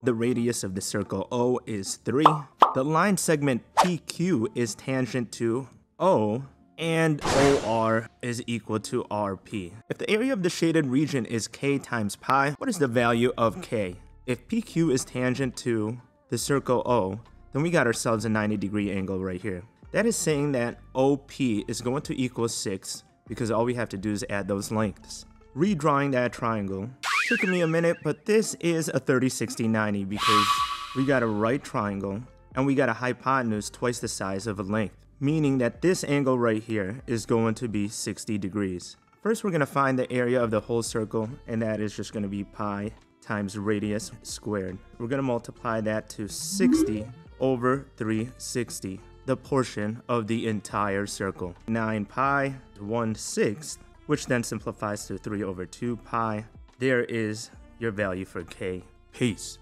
The radius of the circle O is 3. The line segment PQ is tangent to O and OR is equal to RP. If the area of the shaded region is K times pi, what is the value of K? If PQ is tangent to the circle O, then we got ourselves a 90 degree angle right here. That is saying that OP is going to equal 6 because all we have to do is add those lengths. Redrawing that triangle took me a minute, but this is a 30, 60, 90 because we got a right triangle and we got a hypotenuse twice the size of a length, meaning that this angle right here is going to be 60 degrees. First, we're going to find the area of the whole circle, and that is just going to be pi times radius squared. We're going to multiply that to 60 over 360, the portion of the entire circle. 9 pi 1 sixth, which then simplifies to 3 over 2 pi. There is your value for k. Peace.